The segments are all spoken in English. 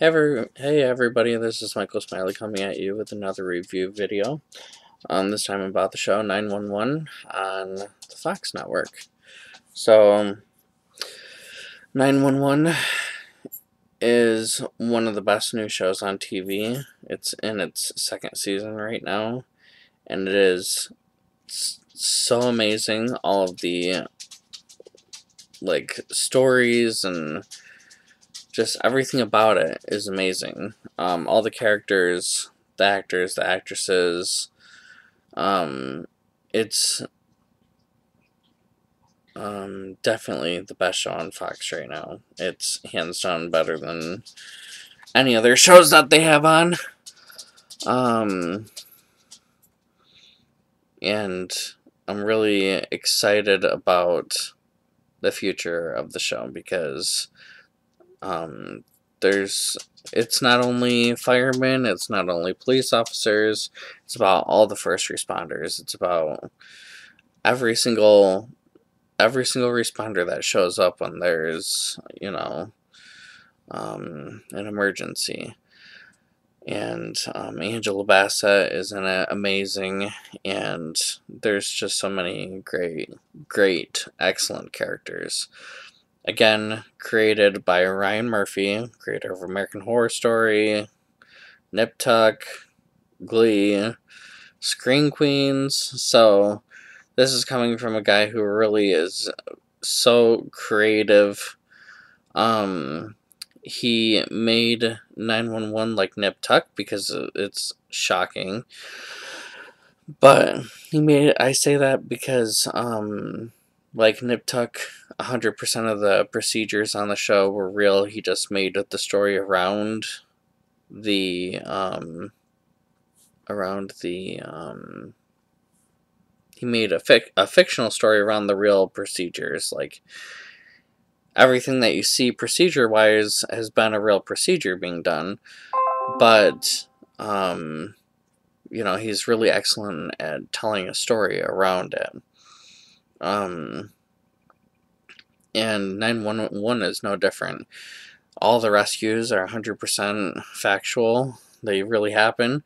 Hey, every, hey everybody, this is Michael Smiley coming at you with another review video. Um, this time about the show 911 on the Fox Network. So, um, 911 is one of the best new shows on TV. It's in its second season right now, and it is so amazing. All of the like stories and just everything about it is amazing. Um, all the characters, the actors, the actresses. Um, it's um, definitely the best show on Fox right now. It's hands down better than any other shows that they have on. Um, and I'm really excited about the future of the show because um, there's it's not only firemen, it's not only police officers, it's about all the first responders. It's about every single every single responder that shows up when there's, you know, um, an emergency. And um, Angela Bassett is in it amazing, and there's just so many great, great, excellent characters. Again, created by Ryan Murphy, creator of American Horror Story, Nip Tuck, Glee, Scream Queens. So, this is coming from a guy who really is so creative. Um, he made 911 like Nip Tuck because it's shocking. But he made it, I say that because, um, like Nip Tuck 100% of the procedures on the show were real. He just made the story around the um around the um he made a fic- a fictional story around the real procedures like everything that you see procedure wise has been a real procedure being done but um you know he's really excellent at telling a story around it um and 911 is no different. All the rescues are 100% factual, they really happen.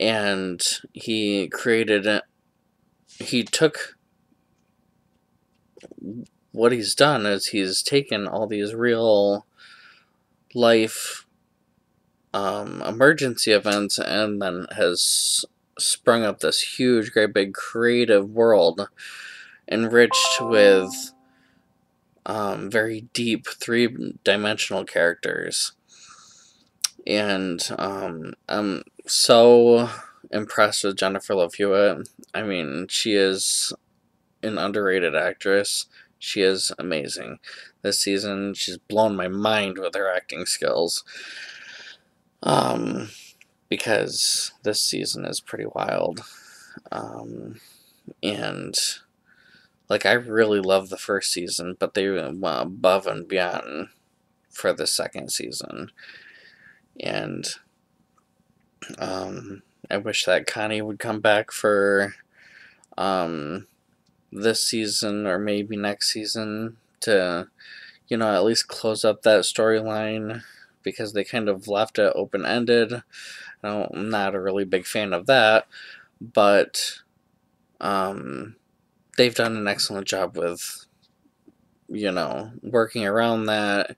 And he created, he took what he's done is he's taken all these real life um, emergency events and then has sprung up this huge, great big creative world enriched with um, very deep three dimensional characters. And um, I'm so impressed with Jennifer Love Hewitt. I mean, she is an underrated actress. She is amazing. This season, she's blown my mind with her acting skills. Um, because this season is pretty wild. Um, and like I really love the first season, but they went above and beyond for the second season, and um, I wish that Connie would come back for um, this season or maybe next season to, you know, at least close up that storyline because they kind of left it open ended. I'm not a really big fan of that, but um, they've done an excellent job with, you know, working around that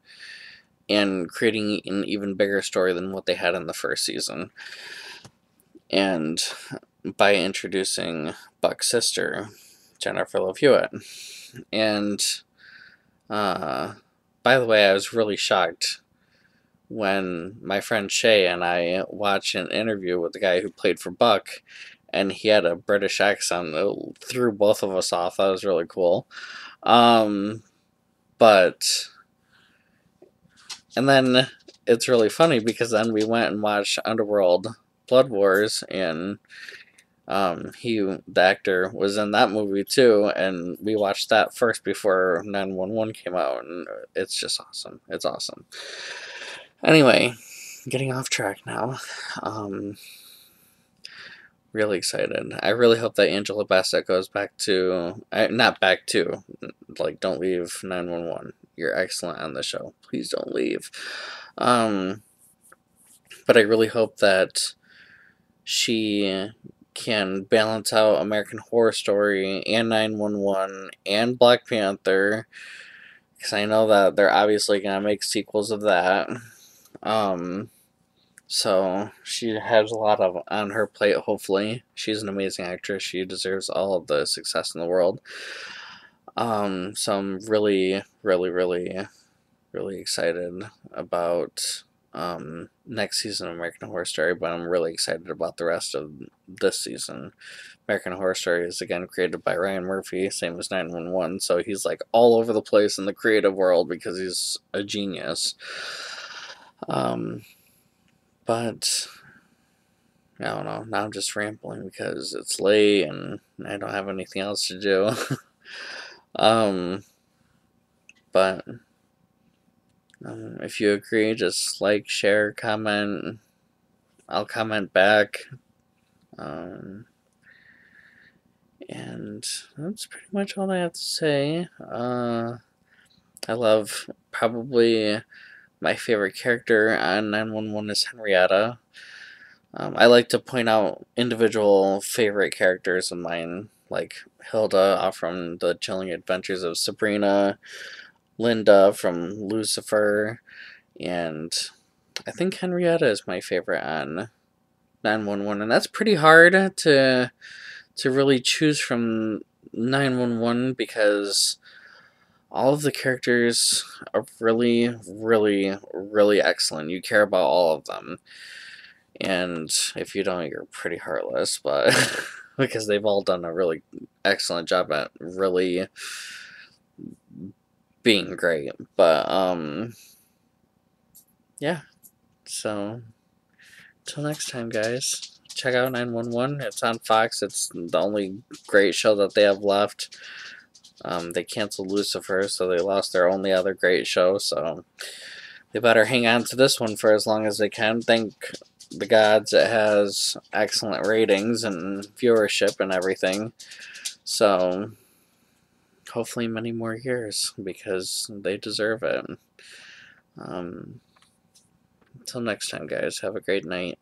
and creating an even bigger story than what they had in the first season. And by introducing Buck's sister, Jennifer Love Hewitt. And uh, by the way, I was really shocked when my friend Shay and I watched an interview with the guy who played for Buck, and he had a British accent that threw both of us off. That was really cool. Um, but, and then it's really funny because then we went and watched Underworld Blood Wars, and um, he, the actor, was in that movie too, and we watched that first before 911 came out, and it's just awesome. It's awesome. Anyway, getting off track now. Um, really excited. I really hope that Angela Bassett goes back to, not back to, like, don't leave 911. You're excellent on the show. Please don't leave. Um, but I really hope that she can balance out American Horror Story and 911 and Black Panther because I know that they're obviously going to make sequels of that. Um, so she has a lot of on her plate, hopefully. She's an amazing actress. She deserves all of the success in the world. Um, so I'm really, really, really, really excited about um, next season of American Horror Story, but I'm really excited about the rest of this season. American Horror Story is again created by Ryan Murphy, same as 911, so he's like all over the place in the creative world because he's a genius. Um, but I don't know. Now I'm just rambling because it's late and I don't have anything else to do. um, but um, if you agree, just like, share, comment. I'll comment back. Um, and that's pretty much all I have to say. Uh, I love probably my favorite character on 911 is Henrietta. Um, I like to point out individual favorite characters of mine, like Hilda from The Chilling Adventures of Sabrina, Linda from Lucifer, and I think Henrietta is my favorite on 911, and that's pretty hard to to really choose from 911 because all of the characters are really, really, really excellent. You care about all of them. And if you don't, you're pretty heartless, but because they've all done a really excellent job at really being great. But um yeah. So until next time guys. Check out 911. It's on Fox. It's the only great show that they have left. Um, they canceled Lucifer, so they lost their only other great show, so they better hang on to this one for as long as they can. Thank the gods it has excellent ratings and viewership and everything. So hopefully many more years because they deserve it. Um, until next time, guys, have a great night.